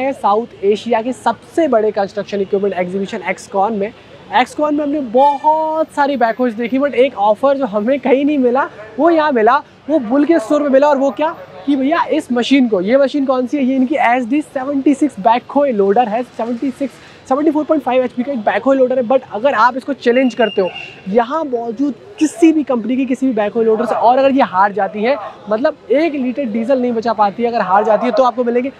आए हैं south Asia के सबसे बड़े कंस्ट्रक्शन इक्विपमेंट एग्जीबिशन एक्सकॉन में। एक्सकॉन में हमने बहुत सारी बैकहोज देखी बट एक ऑफ़र जो हमें कहीं नहीं मिला, वो यहाँ मिला, वो बुल के स्टोर में मिला, और वो क्या? कि भैया, इस मशीन को, ये मशीन कौन सी है? ये इनकी S D seventy six backhoe loader है seventy six seventy four point five H P का एक बैकहो लोडर है बट अगर आप इसको चैलेंज करते हो, यहाँ मौजूद किसी भी कंपनी की किसी भी बैकहो लोडर से, और अगर ये हार जाती है मतलब एक लीटर डीजल नहीं बचा पाती है, अगर हार जाती है तो आपको मिलेंगे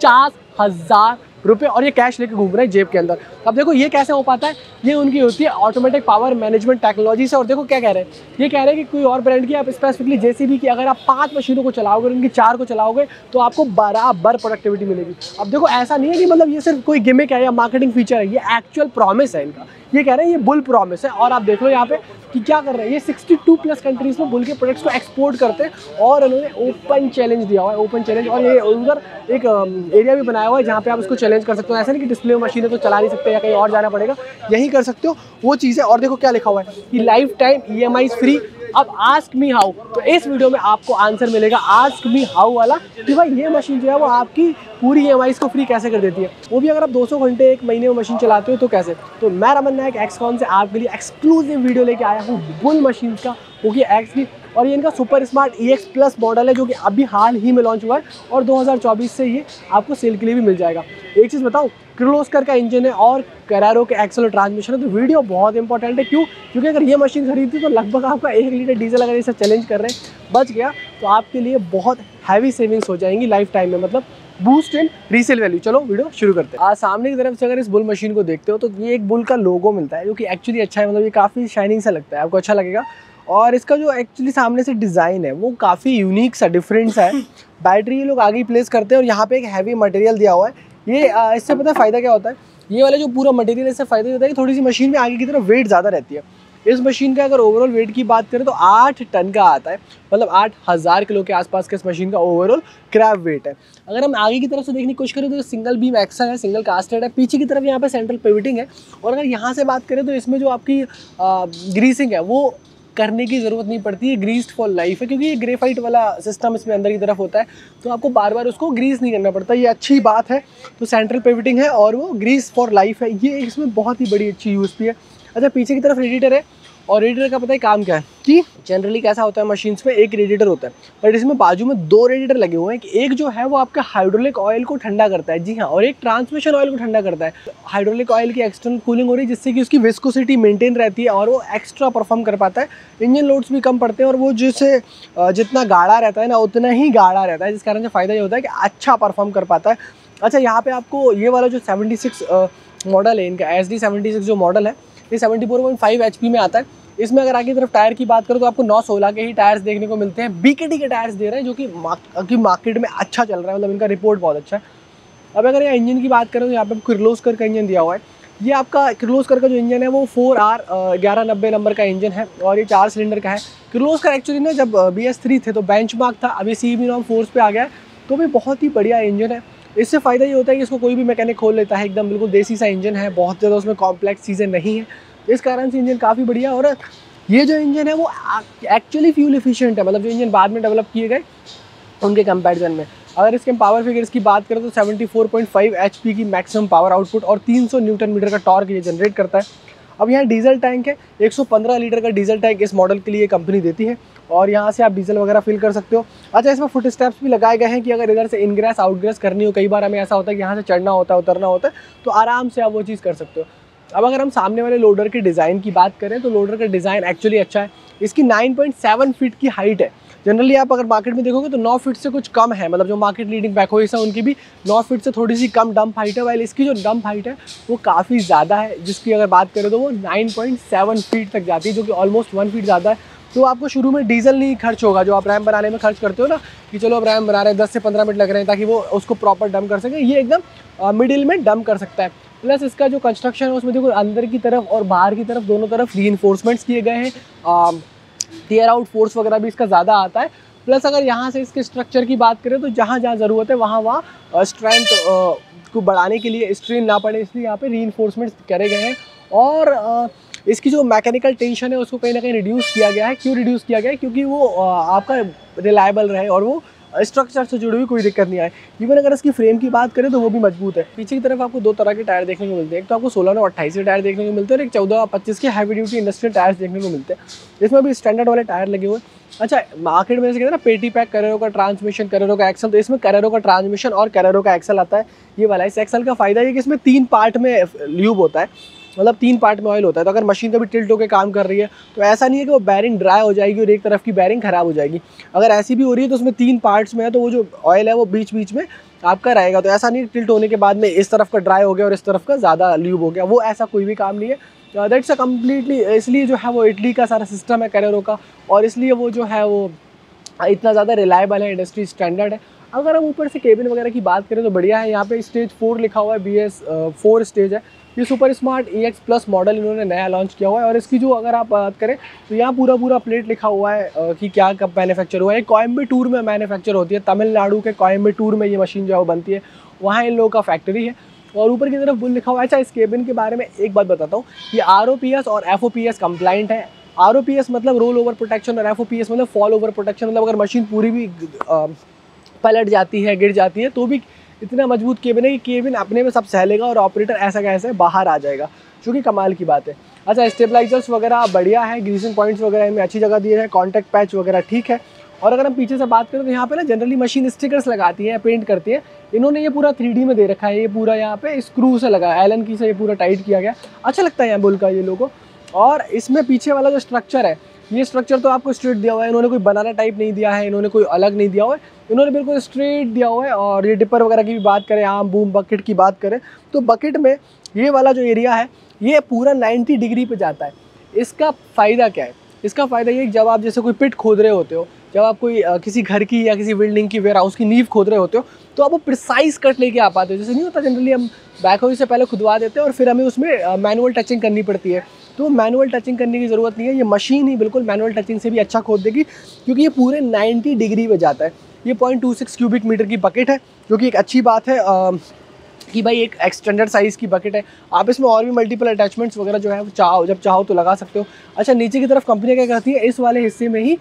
पचास हज़ार रुपये और ये कैश लेके घूम रहे हैं जेब के अंदर। अब देखो, ये कैसे हो पाता है? ये उनकी होती है ऑटोमेटिक पावर मैनेजमेंट टेक्नोलॉजी से। और देखो, क्या कह रहे हैं? ये कह रहे हैं कि कोई और ब्रांड की आप स्पेसिफिकली जेसीबी की अगर आप पाँच मशीनों को चलाओगे उनकी चार को चलाओगे तो आपको बराबर प्रोडक्टिविटी मिलेगी। अब देखो, ऐसा नहीं है कि मतलब ये सिर्फ़ कोई गेमिक है या मार्केटिंग फीचर है, ये एक्चुअल प्रॉमिस है इनका। ये कह रहे हैं, ये बुल प्रॉमिस है। और आप देख लो यहाँ पे कि क्या कर रहे हैं, ये 62 प्लस कंट्रीज़ में बुल के प्रोडक्ट्स को एक्सपोर्ट करते हैं और उन्होंने ओपन चैलेंज दिया हुआ है ओपन चैलेंज और ये उधर एक एरिया भी बनाया हुआ है जहाँ पे आप उसको चैलेंज कर सकते हो। ऐसा नहीं कि डिस्प्ले मशीन है तो चला नहीं सकते या कहीं और जाना पड़ेगा। यही कर सकते हो। वो चीज़ है, और देखो क्या लिखा हुआ है कि लाइफ टाइम ई फ्री अब आस्क मी हाउ तो इस वीडियो में आपको आंसर मिलेगा आस्क मी हाउ वाला, कि भाई ये मशीन जो है वो आपकी पूरी ई एम को फ्री कैसे कर देती है? वो भी अगर आप 200 घंटे एक महीने में मशीन चलाते हो तो कैसे? तो मैं रमन नायक एक्सकॉन से आपके लिए एक्सक्लूसिव वीडियो लेके आया हूँ बुल मशीन का, वो कि एक्स की और ये इनका super smart E plus model है जो कि अभी हाल ही में लॉन्च हुआ है और 2024 से ये आपको सेल के लिए भी मिल जाएगा। एक चीज़ बताऊँ क्रिलोस्कर का इंजन है और करारो के एक्सल और ट्रांसमिशन है तो वीडियो बहुत इंपॉर्टेंट है। क्यों? क्योंकि अगर ये मशीन खरीदती तो लगभग आपका एक लीटर डीजल अगर इसे चैलेंज कर रहे हैं, बच गया तो आपके लिए बहुत हैवी सेविंग्स हो जाएँगी लाइफ टाइम में मतलब बूस्ट इन रीसेल वैल्यू चलो वीडियो शुरू करते हैं। आज सामने की तरफ़ से अगर इस बुल मशीन को देखते हो तो ये एक बुल का लोगो मिलता है, जो कि एक्चुअली अच्छा है मतलब ये काफ़ी शाइनिंग सा लगता है, आपको अच्छा लगेगा। और इसका जो एक्चुअली सामने से डिज़ाइन है वो काफ़ी यूनिक सा डिफरेंट सा है। बैटरी ये लोग आगे प्लेस करते हैं और यहाँ पे एक हैवी मटेरियल दिया हुआ है। ये इससे पता है फ़ायदा क्या होता है? ये वाला जो पूरा मटेरियल इससे फ़ायदा होता है कि थोड़ी सी मशीन में आगे की तरफ़ वेट ज़्यादा रहती है। इस मशीन का अगर ओवरऑल वेट की बात करें तो आठ टन का आता है। मतलब आठ हज़ार किलो के आसपास के इस मशीन का ओवरऑल क्रैप वेट है। अगर हम आगे की तरफ़ से देखने की कोशिश करें तो सिंगल बीम एक्सल है सिंगल कास्टेड है। पीछे की तरफ़ यहाँ पे सेंट्रल पेविटिंग है। और अगर यहाँ से बात करें तो इसमें जो आपकी ग्रीसिंग है वो करने की ज़रूरत नहीं पड़ती है ग्रीस्ड फॉर लाइफ है, क्योंकि ये ग्रेफाइट वाला सिस्टम इसमें अंदर की तरफ़ होता है तो आपको बार बार उसको ग्रीस नहीं करना पड़ता, ये अच्छी बात है तो सेंट्रल पेविटिंग है और वो ग्रीस फॉर लाइफ है, ये इसमें बहुत ही बड़ी अच्छी यूज़ भी है। अच्छा पीछे की तरफ़ रेडिटर है और रेडिएटर का पता है काम क्या है? कि? जनरली कैसा होता है मशीन्स में एक रेडिएटर होता है बट इसमें बाजू में दो रेडिएटर लगे हुए हैं कि एक जो है वो आपका हाइड्रोलिक ऑयल को ठंडा करता है जी हाँ और एक ट्रांसमिशन ऑयल को ठंडा करता है। हाइड्रोलिक ऑयल की एक्सटर्नल कूलिंग हो रही है जिससे कि उसकी विस्कोसिटी मेंटेन रहती है और वो एक्स्ट्रा परफॉर्म कर पाता है। इंजन लोड्स भी कम पड़ते हैं और वो जिससे जितना गाढ़ा रहता है ना उतना ही गाढ़ा रहता है जिस कारण से फ़ायदा ये होता है कि अच्छा परफॉर्म कर पाता है। अच्छा यहाँ पे आपको ये वाला जो सेवेंटी मॉडल है इनका एस डी जो मॉडल है ये seventy four point five H P में आता है। इसमें अगर आगे तरफ़ टायर की बात करो तो आपको नौ सोलह के ही टायर्स देखने को मिलते हैं। बीकेटी के टायर्स दे रहे हैं, जो कि कि मार्केट में अच्छा चल रहा है मतलब इनका रिपोर्ट बहुत अच्छा है। अब अगर यहाँ इंजन की बात करें तो यहाँ पे किर्लोस्कर का इंजन दिया हुआ है। ये आपका किर्लोस्कर का जो इंजन है, वो फोर आर ग्यारह नब्बे नंबर का इंजन है, और ये चार सिलेंडर का है। किर्लोस्कर एक्चुअली ना, जब बी एस थ्री थे तो बेंच था, अभी सी बी नॉम फोर्स पे आ गया तो भी बहुत ही बढ़िया इंजन है। इससे फ़ायदा ये होता है कि इसको कोई भी मैकेनिक खोल लेता है, एकदम बिल्कुल देसी सा इंजन है, बहुत ज़्यादा उसमें कॉम्प्लेक्स चीज़ें नहीं है। इस कारण से इंजन काफ़ी बढ़िया और ये जो इंजन है वो एक्चुअली फ्यूल इफिशियंट है। मतलब जो इंजन बाद में डेवलप किए गए, उनके कंपैरिजन में। अगर इसके पावर फिगर्स की बात करें तो 74.5 एचपी की मैक्सिमम पावर आउटपुट और 300 न्यूटन मीटर का टॉर्क ये जनरेट करता है। अब यहाँ डीजल टैंक है 115 लीटर का डीजल टैंक इस मॉडल के लिए कंपनी देती है और यहाँ से आप डीजल वगैरह फिल कर सकते हो। अच्छा इसमें फुट स्टेप्स भी लगाए गए हैं कि अगर इधर से इनग्रेस आउटग्रेस करनी हो, कई बार हमें ऐसा होता है कि यहाँ से चढ़ना होता है, उतरना होता है तो आराम से आप वो चीज़ कर सकते हो। अब अगर हम सामने वाले लोडर के डिज़ाइन की बात करें तो लोडर का डिज़ाइन एक्चुअली अच्छा है। इसकी 9.7 फीट की हाइट है। जनरली आप अगर मार्केट में देखोगे तो 9 फीट से कुछ कम है। मतलब जो मार्केट लीडिंग बैक हो है उनकी भी 9 फीट से थोड़ी सी कम डंप हाइट है वाइल इसकी जो डंप हाइट है, वो काफ़ी ज़्यादा है। जिसकी अगर बात करें तो वो 9.7 फीट तक जाती है, जो कि ऑलमोस्ट वन फीट ज़्यादा है। तो आपको शुरू में डीजल नहीं खर्च होगा। जो आप रैम बनाने में खर्च करते हो ना, कि चलो अब रैम बना रहे हैं, दस से पंद्रह मिनट लग रहे हैं, ताकि वो उसको प्रॉपर डम कर सकें, ये एकदम मिडिल में डम कर सकता है। प्लस इसका जो कंस्ट्रक्शन है, उसमें देखो अंदर की तरफ़ और बाहर की तरफ़ दोनों तरफ़ री किए गए हैं। टीयर आउट फोर्स वगैरह भी इसका ज़्यादा आता है। प्लस अगर यहाँ से इसके स्ट्रक्चर की बात करें तो जहाँ जहाँ ज़रूरत है, वहाँ वहाँ स्ट्रेंथ को बढ़ाने के लिए स्ट्रेन ना पड़े, इसलिए यहाँ पे री करे गए हैं। और इसकी जो मैकेनिकल टेंशन है, उसको कहीं ना कहीं रिड्यूस किया गया है। क्यों रिड्यूस किया गया है? क्योंकि वो आपका रिलायबल रहे और वो स्ट्रक्चर से जुड़ी हुई कोई दिक्कत नहीं आए। इवन अगर इसकी फ्रेम की बात करें तो वो भी मज़बूत है। पीछे की तरफ़ आपको दो तरह के टायर देखने को मिलते हैं। एक तो आपको सोलह और अट्ठाईस के टायर देखने को मिलते हैं और एक चौदह और पच्चीस के हैवी ड्यूटी इंडस्ट्रियल टायर देखने को मिलते हैं। इसमें भी स्टैंडर्ड वाले टायर लगे हुए अच्छा मार्केट में जैसे कहते हैं ना, पेटी पैक करेरो का ट्रांसमिशन करेरो का एक्सल तो इसमें करेरो का ट्रांसमिशन और करेरो का एक्सल आता है। ये वाला इस एक्सल का फ़ायदा ये कि इसमें तीन पार्ट में ल्यूब होता है। मतलब तीन पार्ट में ऑयल होता है। तो अगर मशीन कभी टिल्ट होकर काम कर रही है तो ऐसा नहीं है कि वो बैरिंग ड्राई हो जाएगी और एक तरफ़ की बैरिंग ख़राब हो जाएगी। अगर ऐसी भी हो रही है तो उसमें तीन पार्ट्स में है तो वो जो ऑयल है, वो बीच बीच में आपका रहेगा। तो ऐसा नहीं टिल्ट होने के बाद में इस तरफ़ का ड्राई हो गया और इस तरफ़ का ज़्यादा ल्यूब हो गया। वो ऐसा कोई भी काम नहीं है। दैट्स अ कम्प्लीटली इसलिए जो है वो इटली का सारा सिस्टम है कैरियरों का, और इसलिए वो जो है वो इतना ज़्यादा रिलायबल है इंडस्ट्री स्टैंडर्ड है। अगर हम ऊपर से केबिन वगैरह की बात करें तो बढ़िया है। यहाँ पे स्टेज फोर लिखा हुआ है बी एस फोर स्टेज है। ये super smart E X plus model इन्होंने नया लॉन्च किया हुआ है और इसकी जो अगर आप बात करें तो यहाँ पूरा पूरा प्लेट लिखा हुआ है कि क्या कब मैन्युफैक्चर हुआ है। कोयम्बटूर में मैन्युफैक्चर होती है, तमिलनाडु के कोयम्बटूर में ये मशीन जो है वो बनती है। वहाँ इन लोगों का फैक्ट्री है और ऊपर की तरफ़ बुल लिखा हुआ है। अच्छा इस केबिन के बारे में एक बात बताता हूँ, ये ROPS और एफ़ ओ कंप्लाइंट है। ROPS मतलब रोल ओवर प्रोटेक्शन और FOPS मतलब फॉल ओवर प्रोटेक्शन मतलब अगर मशीन पूरी भी पलट जाती है, गिर जाती है तो भी इतना मज़बूत केबिन है कि केबिन अपने में सब सहलेगा और ऑपरेटर ऐसा कैसे बाहर आ जाएगा, जो कि कमाल की बात है। अच्छा स्टेबलाइजर्स वगैरह बढ़िया है ग्रीसिंग पॉइंट्स वगैरह इनमें अच्छी जगह दिए हैं कॉन्टैक्ट पैच वगैरह ठीक है। और अगर हम पीछे से बात करें तो यहाँ पे ना जनरली मशीन स्टिकर्स लगाती है पेंट करती है। इन्होंने ये पूरा थ्री में दे रखा है, ये पूरा यहाँ पे स्क्रू से लगा एलन की से ये पूरा टाइट किया गया। अच्छा लगता है यहाँ बुल का ये लोगो और इसमें पीछे वाला जो स्ट्रक्चर है, ये स्ट्रक्चर तो आपको स्ट्रेट दिया हुआ है, इन्होंने कोई बनाना टाइप नहीं दिया है, इन्होंने कोई अलग नहीं दिया हुआ है। इन्होंने बिल्कुल स्ट्रेट दिया हुआ है और ये डिपर वगैरह की भी बात करें आम बूम बकेट की बात करें तो बकेट में ये वाला जो एरिया है ये पूरा 90 डिग्री पे जाता है। इसका फ़ायदा क्या है? इसका फ़ायदा ये जब आप जैसे कोई पिट खोद रहे होते हो जब आप कोई आ, किसी घर की या किसी बिल्डिंग की वेयर हाउस की नींव खोद रहे होते हो तो आप वो प्रिसाइज कट लेके आ पाते हो। जैसे नहीं होता जनरली हम बैक से पहले खुदवा देते हैं और फिर हमें उसमें मैनुअल टचिंग करनी पड़ती है। तो मैनुअल टचिंग करने की ज़रूरत नहीं है ये मशीन ही बिल्कुल मैनुअल टचिंग से भी अच्छा खोद देगी क्योंकि ये पूरे 90 डिग्री में जाता है। ये पॉइंट क्यूबिक मीटर की बकेट है जो कि एक अच्छी बात है कि भाई एक एक्सटेंडेड साइज़ की बकेट है। आप इसमें और भी मल्टीपल अटैचमेंट्स वगैरह जो है, वो चाहो, जब चाहो तो लगा सकते हो। अच्छा नीचे की तरफ़ कंपनियाँ क्या करती है, इस वाले हिस्से में ही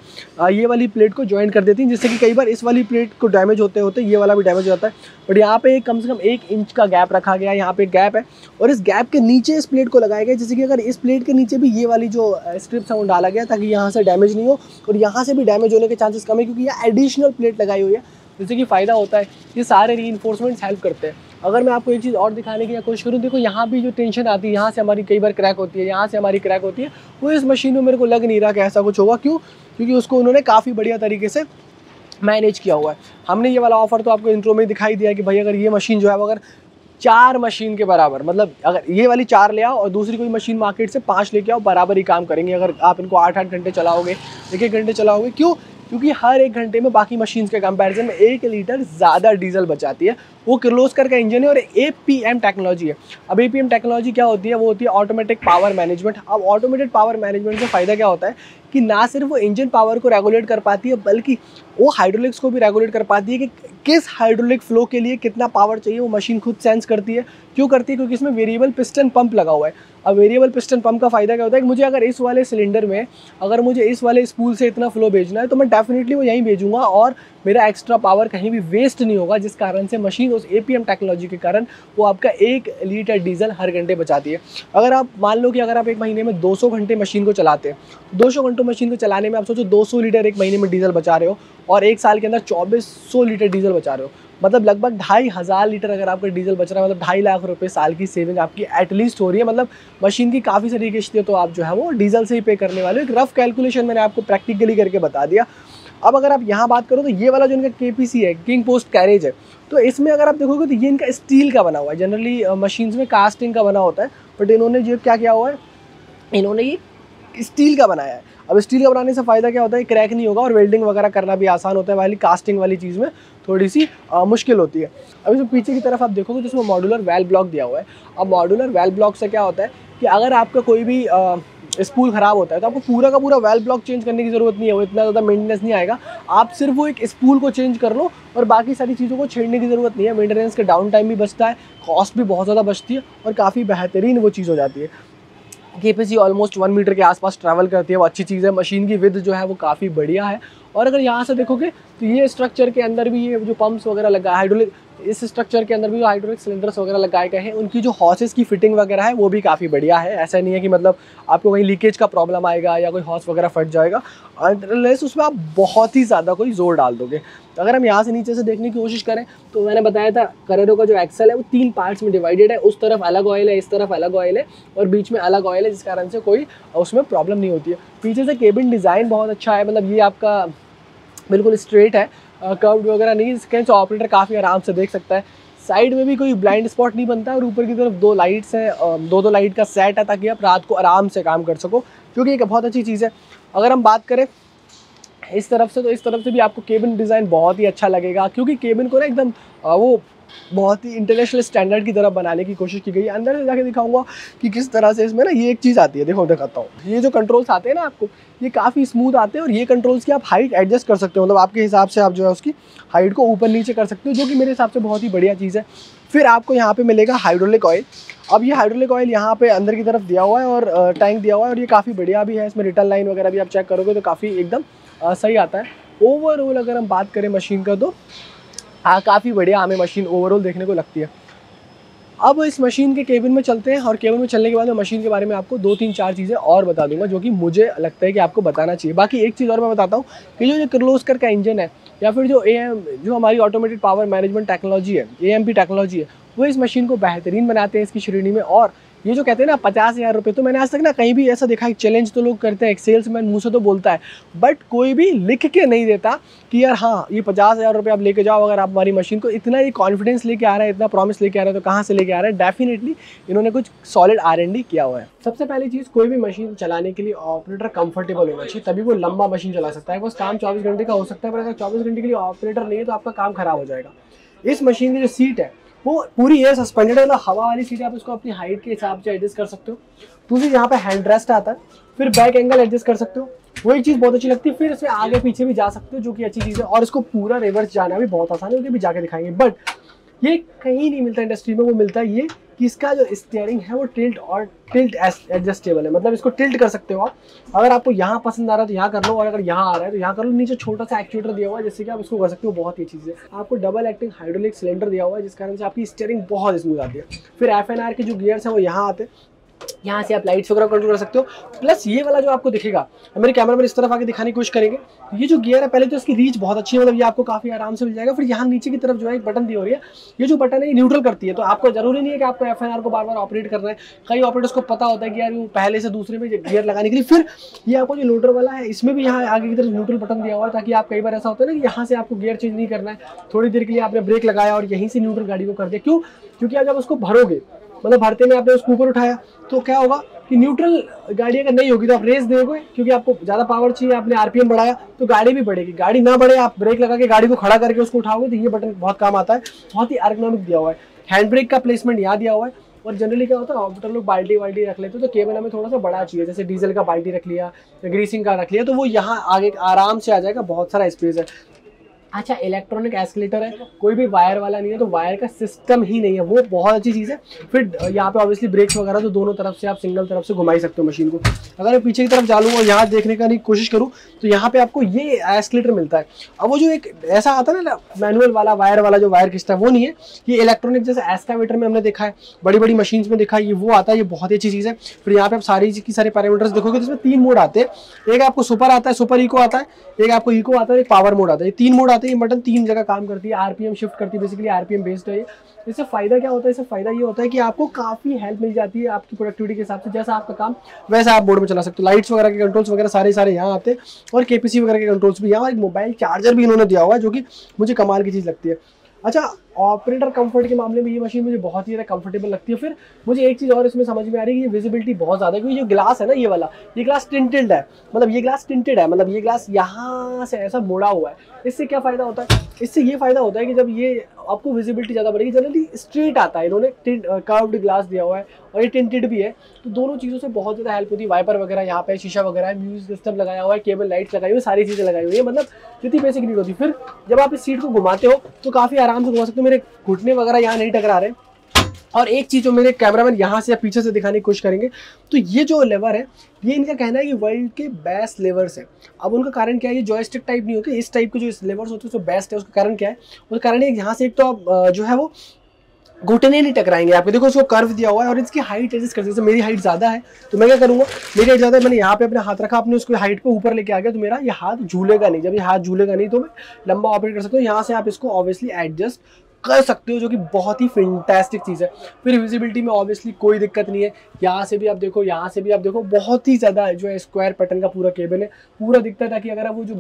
ये वाली प्लेट को ज्वाइन कर देती हैं, जिससे कि कई बार इस वाली प्लेट को डैमेज होते होते ये वाला भी डैमेज हो जाता है। बट यहाँ पे कम से कम एक इंच का गैप रखा गया, यहाँ पे गैप है। और इस गैप के नीचे इस प्लेट को लगाया गया जैसे कि अगर इस प्लेट के नीचे भी ये वाली जो स्ट्रिप्स है, वो डाला गया, ताकि यहाँ से डैमेज नहीं हो, और यहाँ से भी डैमेज होने के चांसेस कम है, क्योंकि ये एडिशनल प्लेट लगाई हुई है, जिससे कि फ़ायदा होता है। ये सारे री हेल्प करते हैं। अगर मैं आपको एक चीज़ और दिखाने की कोशिश करूँ, देखो यहाँ भी जो टेंशन आती है, यहाँ से हमारी कई बार क्रैक होती है, यहाँ से हमारी क्रैक होती है, वो इस मशीन में मेरे को लग नहीं रहा कि ऐसा कुछ होगा। क्यों? क्योंकि उसको उन्होंने काफ़ी बढ़िया तरीके से मैनेज किया हुआ है। हमने ये वाला ऑफ़र तो आपको इंट्रो में दिखाई दिया कि भाई अगर ये मशीन जो है, वो अगर चार मशीन के बराबर मतलब अगर ये वाली चार ले आओ और दूसरी कोई मशीन मार्केट से पाँच लेके आओ, बराबर ही काम करेंगे। अगर आप इनको आठ आठ घंटे चलाओगे, एक एक घंटे चलाओगे, क्यों? क्योंकि हर एक घंटे में बाकी मशीन के कंपैरिजन में एक लीटर ज़्यादा डीजल बचाती है। वो किर्लोस्कर का इंजन है और ए पी एम टेक्नोलॉजी है। अब ए पी एम टेक्नोलॉजी क्या होती है? वो होती है ऑटोमेटिक पावर मैनेजमेंट अब ऑटोमेटेड पावर मैनेजमेंट से फ़ायदा क्या होता है? कि ना सिर्फ़ वो इंजन पावर को रेगुलेट कर पाती है, बल्कि वो हाइड्रोलिक्स को भी रेगुलेट कर पाती है कि किस हाइड्रोलिक फ्लो के लिए कितना पावर चाहिए, वो मशीन खुद सेंस करती है। क्यों करती है? क्योंकि इसमें वेरिएबल पिस्टन पंप लगा हुआ है। अब वेरिएबल पिस्टन पंप का फ़ायदा क्या होता है कि मुझे अगर इस वाले सिलेंडर में, अगर मुझे इस वाले स्पूल से इतना फ्लो भेजना है तो मैं डेफिनेटली वो यहीं भेजूँगा और मेरा एक्स्ट्रा पावर कहीं भी वेस्ट नहीं होगा, जिस कारण से मशीन उस एपीएम टेक्नोलॉजी के कारण वो आपका एक लीटर डीजल हर घंटे बचाती है। अगर आप, मान लो कि अगर आप एक महीने में 200 घंटे मशीन को चलाते हैं 200 घंटों मशीन को चलाने में आप सोचो 200 लीटर एक महीने में डीजल बचा रहे हो और एक साल के अंदर चौबीस लीटर डीजल बचा रहे हो। मतलब लगभग ढाई हज़ार लीटर अगर आपका डीजल बच रहा है मतलब ढाई लाख रुपए साल की सेविंग आपकी एटलीस्ट हो रही है। मतलब मशीन की काफ़ी सारी किश्तें तो आप जो है वो डीजल से ही पे करने वाले हो। एक रफ कैलकुलेशन मैंने आपको प्रैक्टिकली करके बता दिया। अब अगर आप यहाँ बात करो तो ये वाला जो इनका के है किंग पोस्ट कैरेज है तो इसमें अगर आप देखोगे तो ये इनका स्टील का बना हुआ है। जनरली मशीन्स में कास्टिंग का बना होता है बट इन्होंने जो क्या किया हुआ है, इन्होंने ये स्टील का बनाया है। अब स्टील का बनाने से फ़ायदा क्या होता है? क्रैक नहीं होगा और वेल्डिंग वगैरह करना भी आसान होता है, वाली कास्टिंग वाली चीज़ में। थोड़ी सी आ, मुश्किल होती है। अब इसमें पीछे की तरफ़ आप देखोगे इसमें मॉडुलर वेल ब्लॉक दिया हुआ है। अब मॉडुलर वेल ब्लॉक से क्या होता है कि अगर आपका कोई भी आ, स्पूल ख़राब होता है तो आपको पूरा का पूरा वेल ब्लॉक चेंज करने की ज़रूरत नहीं है। वो इतना ज़्यादा मेंटेनेंस नहीं आएगा। आप सिर्फ़ वो एक स्पूल को चेंज कर लो और बाकी सारी चीज़ों को छेड़ने की ज़रूरत नहीं है। मेंटेनेंस का डाउन टाइम भी बचता है कॉस्ट भी बहुत ज़्यादा बचती है और काफ़ी बेहतरीन वो चीज़ हो जाती है। के ऑलमोस्ट वन मीटर के आसपास ट्रैवल करती है। वो अच्छी चीज़ है। मशीन की विद जो है वो काफ़ी बढ़िया है। और अगर यहाँ से देखोगे तो ये स्ट्रक्चर के अंदर भी ये जो पम्प्स वगैरह लगा हाइड्रोलिक इस स्ट्रक्चर के अंदर भी जो हाइड्रोलिक सिलेंडर्स वगैरह लगाए गए हैं, उनकी जो हॉसेस की फिटिंग वगैरह है, वो भी काफ़ी बढ़िया है। ऐसा नहीं है कि मतलब आपको कहीं लीकेज का प्रॉब्लम आएगा या कोई हॉस वगैरह फट जाएगा। अनलेस उसमें आप बहुत ही ज़्यादा कोई ज़ोर डाल दोगे। तो अगर हम यहाँ से नीचे से देखने की कोशिश करें तो मैंने बताया था, करेरो का जो एक्सेल है, वो तीन पार्ट्स में डिवाइडेड है। उस तरफ़ अलग ऑयल है, इस तरफ़ अलग ऑयल है और बीच में अलग ऑयल है, जिस कारण से कोई उसमें प्रॉब्लम नहीं होती है। पीछे से केबिन डिज़ाइन बहुत अच्छा है मतलब ये आपका बिल्कुल स्ट्रेट है। कर्व्ड वगैरह नहीं इसके तो ऑपरेटर काफ़ी आराम से देख सकता है। साइड में भी कोई ब्लाइंड स्पॉट नहीं बनता और ऊपर की तरफ़ दो लाइट्स हैं दो दो लाइट का सेट है ताकि आप रात को आराम से काम कर सको क्योंकि एक बहुत अच्छी चीज़ है। अगर हम बात करें इस तरफ़ से तो इस तरफ़ से भी आपको केबिन डिज़ाइन बहुत ही अच्छा लगेगा, क्योंकि केबिन को ना एकदम वो बहुत ही इंटरनेशनल स्टैंडर्ड की तरफ़ बनाने की कोशिश की गई। है अंदर से जाके दिखाऊँगा कि किस तरह से इसमें ना ये एक चीज़ आती है। देखो, दिखाता हूँ। ये जो कंट्रोल्स आते हैं ना आपको, ये काफ़ी स्मूथ आते हैं और ये कंट्रोल्स की आप हाइट एडजस्ट कर सकते हो। मतलब आपके हिसाब से आप जो है उसकी हाइट को ऊपर नीचे कर सकते हो, जो कि मेरे हिसाब से बहुत ही बढ़िया चीज़ है। फिर आपको यहाँ पे मिलेगा हाइड्रोलिक ऑयल अब ये हाइड्रोलिक ऑयल यहाँ पे अंदर की तरफ़ दिया हुआ है और टैंक दिया हुआ है और ये काफ़ी बढ़िया भी है। इसमें रिटर्न लाइन वगैरह भी आप चेक करोगे तो काफ़ी एकदम सही आता है। ओवरऑल अगर हम बात करें मशीन का तो हाँ काफ़ी बढ़िया, हमें मशीन ओवरऑल देखने को लगती है। अब इस मशीन के केबिन में चलते हैं, और केबिन में चलने के बाद मैं मशीन के बारे में आपको दो तीन चार चीज़ें और बता दूँगा, जो कि मुझे लगता है कि आपको बताना चाहिए। बाकी एक चीज़ और मैं बताता हूँ कि जो जो किर्लोस्कर का इंजन है, या फिर जो ए जो हमारी ऑटोमेटेड पावर मैनेजमेंट टेक्नोलॉजी है एएमपी टेक्नोलॉजी है, वो इस मशीन को बेहतरीन बनाते हैं इसकी श्रेणी में, और ये जो कहते हैं ना, पचास हज़ार रुपये तो मैंने आज तक ना कहीं भी ऐसा देखा है चैलेंज तो लोग करते हैं, एक सेल्समैन मुँह से तो बोलता है बट कोई भी लिख के नहीं देता कि यार हाँ ये पचास हज़ार रुपये आप लेके जाओ अगर आप हमारी मशीन को, इतना ही कॉन्फिडेंस लेके आ रहा है, इतना प्रॉमिस लेके आ रहा है तो कहाँ से लेके आ रहा है? डेफिनेटली इन्होंने कुछ सॉलिड आर एंड डी किया हुआ है। सबसे पहली चीज़, कोई भी मशीन चलाने के लिए ऑपरेटर कंफर्टेबल होना चाहिए, तभी वो लंबा मशीन चला सकता है। बस काम चौबीस घंटे का हो सकता है, पर अगर चौबीस घंटे के लिए ऑपरेटर नहीं है तो आपका काम खराब हो जाएगा। इस मशीन की जो सीट है वो पूरी एयर सस्पेंडेड है हवा वाली सीट आप उसको अपनी हाइट के हिसाब से एडजस्ट कर सकते हो। दूसरी यहाँ पे हैंड रेस्ट आता है, फिर बैक एंगल एडजस्ट कर सकते हो। वो एक चीज़ बहुत अच्छी लगती है, फिर इसमें आगे पीछे भी जा सकते हो, जो कि अच्छी चीज़ है। और इसको पूरा रिवर्स जाना भी बहुत आसान है भी जाके दिखाएँगे। बट ये कहीं नहीं मिलता इंडस्ट्री में, वो मिलता है ये कि इसका जो स्टेयरिंग है, वो टिल्ट और टिल्ट एडजस्टेबल है। मतलब इसको टिल्ट कर सकते हो आप। अगर आपको यहाँ पसंद आ रहा है तो यहाँ कर लो, और अगर यहाँ आ रहा है तो यहाँ कर लो। नीचे छोटा सा एक्चुएटर दिया हुआ है, जिससे कि आप इसको कर सकते हो बहुत ही चीज़ है। आपको डबल एक्टिंग हाइड्रोलिक सिलेंडर दिया हुआ है, जिस कारण से आपकी स्टेयरिंग बहुत स्मूथ आती है। फिर एफ़ के जो गियर्स हैं, वो यहाँ आते हैं। यहाँ से आप लाइट्स वगैरह कंट्रोल कर सकते हो। प्लस ये वाला जो आपको दिखेगा मेरे कैमरा में इस तरफ़ आके दिखाने की कोशिश करेंगे। तो ये जो गियर है, पहले तो इसकी रीच बहुत अच्छी है मतलब ये आपको काफ़ी आराम से मिल जाएगा। फिर यहाँ नीचे की तरफ़ जो है, एक बटन दी हो रही है। ये जो बटन है, ये न्यूट्रल करती है। तो आपको ज़रूरी नहीं है कि आपको एफ़ को बार बार ऑपरेट करना है। कई ऑपरेटर्स को पता होता है कि यार, वो पहले से दूसरे में गियर लगाने के लिए। फिर ये आपको जो लोडर वाला है, इसमें भी यहाँ आगे की तरफ़ न्यूट्रल बटन दिया हुआ है, ताकि आप कई बार ऐसा होता है ना कि यहाँ से आपको गियर चेंज नहीं करना है। थोड़ी देर के लिए आपने ब्रेक लगाया और यहीं से न्यूट्रल गाड़ी को कर दिया। क्यों? क्योंकि आप जब उसको भरोगे मतलब भरते में आपने उसको ऊपर उठाया तो क्या होगा कि न्यूट्रल गाड़ी अगर नहीं होगी तो आप रेस दोगे, क्योंकि आपको ज़्यादा पावर चाहिए, आपने आरपीएम बढ़ाया तो गाड़ी भी बढ़ेगी। गाड़ी ना बढ़े, आप ब्रेक लगा के गाड़ी को खड़ा करके उसको उठाओगे तो ये बटन बहुत काम आता है, बहुत ही आर्गोनॉमिक दिया हुआ है। हैंड ब्रेक का प्लेसमेंट यहाँ दिया हुआ है, और जनरली क्या होता है ऑपरेटर लोग बाल्टी वाल्टी रख लेते हैं तो केबल हमें थोड़ा सा बड़ा चाहिए, जैसे डीजल का बाल्टी रख लिया ग्रीसिंग का रख लिया तो वो यहाँ आगे आराम से आ जाएगा, बहुत सारा स्पेस है। अच्छा इलेक्ट्रॉनिक एस्केलेटर है, कोई भी वायर वाला नहीं है तो वायर का सिस्टम ही नहीं है। वो बहुत अच्छी चीज़ है। फिर यहाँ पे ऑब्वियसली ब्रेक्स वगैरह तो दोनों तरफ़ से आप सिंगल तरफ़ से घुमा ही सकते हो मशीन को। अगर मैं पीछे की तरफ़ चालू और यहाँ देखने का नहीं, कोशिश करूँ तो यहाँ पे आपको ये एस्केलेटर मिलता है। अब वो जो एक ऐसा आता है ना मैनुअल वाला वायर वाला जो वायर खिंचता है, वो नहीं है। ये इलेक्ट्रॉनिक जैसे एस्कावेटर में हमने देखा है बड़ी बड़ी मशीन में देखा है, ये वो आता है, ये बहुत ही अच्छी चीज़ है। फिर यहाँ पे आप सारी की सारे पैरामीटर्स देखोगे तो इसमें तीन मोड आते हैं। एक आपको सुपर आता है सुपर इको आता है, एक आपको इको आता है, एक पावर मोड आता है। तीन मोड आते हैं ये मटन तीन जगह काम करती है आरपीएम शिफ्ट करती है बेसिकली आरपीएम बेस्ड है इससे फ़ायदा क्या होता है, इससे फ़ायदा ये होता है कि आपको काफ़ी हेल्प मिल जाती है आपकी प्रोडक्टिविटी के हिसाब से, जैसा आपका काम, वैसा आप बोर्ड में चला सकते हो। लाइट्स वगैरह के कंट्रोल्स वगैरह सारे सारे यहाँ आते हैं और केपीसी वगैरह के कंट्रोल्स भी यहाँ एक मोबाइल चार्जर भी इन्होंने दिया हुआ है, जो कि मुझे कमाल की चीज़ लगती है। अच्छा ऑपरेटर कंफर्ट के मामले में ये मशीन मुझे बहुत ही ज़्यादा कंफर्टेबल लगती है। फिर मुझे एक चीज़ और इसमें समझ में आ रही है कि ये विजिबिलिटी बहुत ज़्यादा है, क्योंकि जो ग्लास है ना, ये वाला, ये ग्लास टिंटेड है। मतलब ये ग्लास टिंटेड है मतलब ये ग्लास यहाँ से ऐसा मोड़ा हुआ है। इससे क्या फ़ायदा होता है? इससे ये फ़ायदा होता है कि जब ये आपको विजिबिलिटी ज़्यादा बढ़ेगी जनरली स्ट्रेट आता है। इन्होंने कर्व्ड ग्लास दिया हुआ है और ये टिंटेड भी है। तो दोनों चीज़ों से बहुत ज़्यादा हेल्प होती है। वाइपर वगैरह यहाँ पे, शीशा वगैरह है म्यूज़िक सिस्टम लगाया हुआ है केबल लाइट्स लगाई हुई है, सारी चीज़ें लगाई हुई है। मतलब जितनी बेसिक नीड होती है। फिर जब आप इस सीट को घुमाते हो तो काफ़ी आराम से घुमा सकते हो। मेरे घुटने वगैरह यहाँ नहीं टकरा रहे। और एक चीज़ जो मेरे कैमरामैन यहाँ से या पीछे से दिखाने की कोशिश करेंगे तो ये जो लेवर है, ये इनका कहना है कि वर्ल्ड के बेस्ट लेवर्स है। अब उनका कारण क्या है? ये जॉयस्टिक टाइप नहीं होते, इस टाइप के जो लेवर्स होते हैं जो बेस्ट है, उसका कारण क्या है? उसका कारण है यहाँ से एक तो आप जो है वो घुटने नहीं टकराएँगे। आपको देखो, उसको कर्व दिया हुआ है और इसकी हाइट एडजस्ट कर सकते मेरी हाइट ज़्यादा है तो मैं क्या करूँगा? मेरी हाइट ज़्यादा है, मैंने यहाँ पे अपने हाथ रखा अपने उसको हाइट पे ऊपर लेके आ गया तो मेरा ये हाथ झूलेगा नहीं। जब ये हाथ झूलेगा नहीं तो मैं लंबा ऑपरेट कर सकता हूँ। यहाँ से आप इसको ऑब्वियसली एडजस्ट कर सकते हो, जो कि बहुत ही फेंटेस्टिक चीज़ है। फिर विजिबिलिटी में ऑब्वियसली कोई दिक्कत नहीं है। यहाँ से भी आप देखो, यहाँ से भी आप देखो, बहुत ही ज़्यादा जो है स्क्वायर पैटर्न का पूरा केबल है। पूरा दिखता है ताकि अगर आप वो जो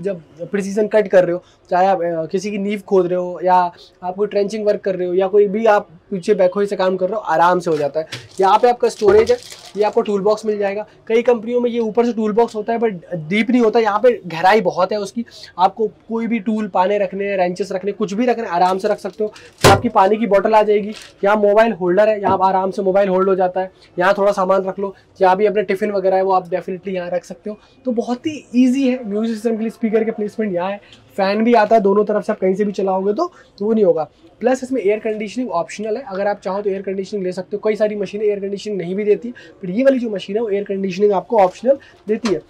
जब प्रिसीजन कट कर रहे हो, चाहे आप किसी की नींव खोद रहे हो या आप कोई ट्रेंचिंग वर्क कर रहे हो या कोई भी आप पीछे बैकहोई से काम कर रहे हो, आराम से हो जाता है। यहाँ पे आपका स्टोरेज है, ये आपको टूल बॉक्स मिल जाएगा। कई कंपनियों में ये ऊपर से टूल बॉक्स होता है बट डीप नहीं होता। यहाँ पे गहराई बहुत है उसकी। आपको कोई भी टूल पाने रखने रेंचेस रखने, कुछ भी रखने, आराम से रख सकते हो। तो आपकी पानी की बॉटल आ जाएगी। यहाँ मोबाइल होल्डर है। यहाँ आराम से मोबाइल होल्ड हो जाता है। यहाँ थोड़ा सामान रख लो। यहाँ भी अपने टिफ़िन वगैरह है, वो आप डेफिनेटली यहाँ रख सकते हो। तो बहुत ही ईजी है। म्यूज़िक सिस्टम के लिए स्पीकर के प्लेसमेंट यहाँ है। फ़ैन भी आता है दोनों तरफ़ से। आप कहीं से भी चलाओगे तो वो नहीं होगा। प्लस इसमें एयर कंडीशनिंग ऑप्शनल है। अगर आप चाहो तो एयर कंडीशनिंग ले सकते हो। कई सारी मशीनें एयर कंडीशनिंग नहीं भी देती। बट ये वाली जो मशीन है, वो एयर कंडीशनिंग आपको ऑप्शनल देती है।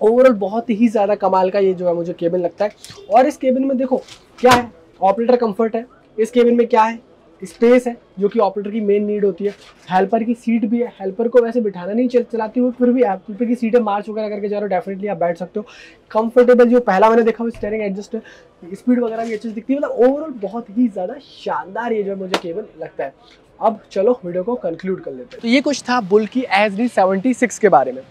ओवरऑल बहुत ही ज़्यादा कमाल का ये जो है, मुझे केबिन लगता है। और इस केबिन में देखो, क्या है? ऑपरेटर कंफर्ट है। इस केबिन में क्या है? स्पेस है जो कि ऑपरेटर की मेन नीड होती है। हेल्पर की सीट भी है। हेल्पर को वैसे बिठाना नहीं चल, चलाती हुई फिर भी हेल्पर की सीट है। मार्च वगैरह करके जा रहे हो डेफिनेटली आप बैठ सकते हो। कंफर्टेबल जो पहला मैंने देखा वो स्टेयरिंग एडजस्ट है। स्पीड वगैरह भी अच्छी दिखती है। मतलब ओवरऑल बहुत ही ज़्यादा शानदार ये जो मुझे केबल लगता है। अब चलो वीडियो को कंक्लूड कर लेते हैं। तो ये कुछ था बुल की एच डी सेवेंटी सिक्स के बारे में।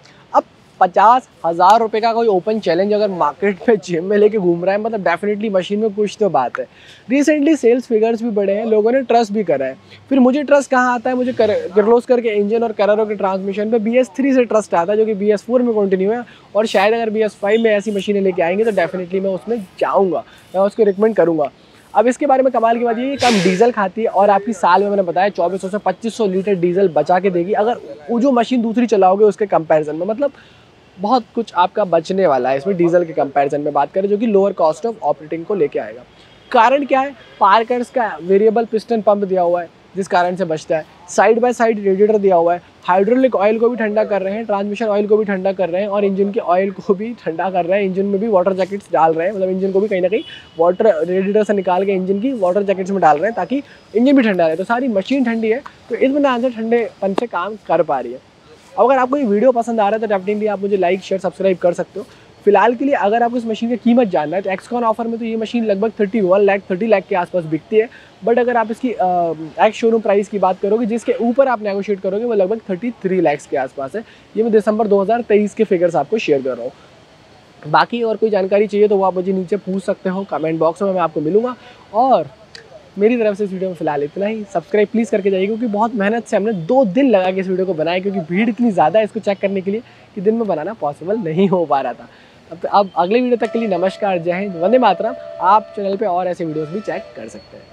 पचास हज़ार रुपये का कोई ओपन चैलेंज अगर मार्केट में जिम में लेके घूम रहा है मतलब डेफिनेटली मशीन में कुछ तो बात है। रिसेंटली सेल्स फिगर्स भी बढ़े हैं, लोगों ने ट्रस्ट भी करा है। फिर मुझे ट्रस्ट कहाँ आता है? मुझे किर्लोस्कर करके इंजन और करारो के ट्रांसमिशन पे बी एस थ्री से ट्रस्ट आता है, जो कि बी एस फोर में कंटिन्यू है। और शायद अगर बी एस फाइव में ऐसी मशीनें लेके आएँगे तो डेफिनेटली मैं उसमें जाऊँगा, मैं उसको रिकमेंड करूँगा। अब इसके बारे में कमाल की बात ये कम डीजल खाती है, और आपकी साल में मैंने बताया चौबीस सौ से पच्चीस सौ लीटर डीजल बचा के देगी। अगर वो जो मशीन दूसरी चलाओगे उसके कंपैरिजन में मतलब बहुत कुछ आपका बचने वाला है। इसमें डीजल के कंपैरिजन में बात करें, जो कि लोअर कॉस्ट ऑफ़ ऑपरेटिंग को लेके आएगा। कारण क्या है? पार्कर्स का वेरिएबल पिस्टन पंप दिया हुआ है, जिस कारण से बचता है। साइड बाय साइड रेडिएटर दिया हुआ है। हाइड्रोलिक ऑयल को भी ठंडा कर रहे हैं ट्रांसमिशन ऑयल को भी ठंडा कर रहे हैं, और इंजन के ऑयल को भी ठंडा कर रहे हैं। इंजन में भी वाटर जैकेट्स डाल रहे हैं मतलब इंजन को भी कहीं ना कहीं वाटर रेडिएटर से निकाल के इंजन की वाटर जैकेट्स में डाल रहे हैं, ताकि इंजन भी ठंडा रहे। तो सारी मशीन ठंडी है तो इस बना ठंडे पन से काम कर पा रही है। अगर आपको ये वीडियो पसंद आ रहा है तो डेफिनेटली आप मुझे लाइक शेयर सब्सक्राइब कर सकते हो। फ़िलहाल के लिए अगर आपको इस मशीन की कीमत जानना है तो एक्सकॉन ऑफ़र में तो ये मशीन लगभग thirty one lakh thirty lakh के आसपास बिकती है। बट अगर आप इसकी एक्स शोरूम प्राइस की बात करोगे, जिसके ऊपर आप नेगोशिएट करोगे, वो लगभग थर्टी थ्री लैक्स के आसपास है। ये मैं दिसंबर दो हज़ार तेईस के फिगर्स आपको शेयर कर रहा हूँ। बाकी और कोई जानकारी चाहिए तो वो आप मुझे नीचे पूछ सकते हो कमेंट बॉक्स में मैं आपको मिलूँगा। और मेरी तरफ़ से इस वीडियो में फ़िलहाल इतना ही। सब्सक्राइब प्लीज़ करके जाइए, क्योंकि बहुत मेहनत से हमने दो दिन लगा के इस वीडियो को बनाया, क्योंकि भीड़ इतनी ज़्यादा है इसको चेक करने के लिए कि दिन में बनाना पॉसिबल नहीं हो पा रहा था। अब अब अगले वीडियो तक के लिए नमस्कार, जय हिंद, वंदे मातरम। आप चैनल पर और ऐसे वीडियोज़ भी चेक कर सकते हैं।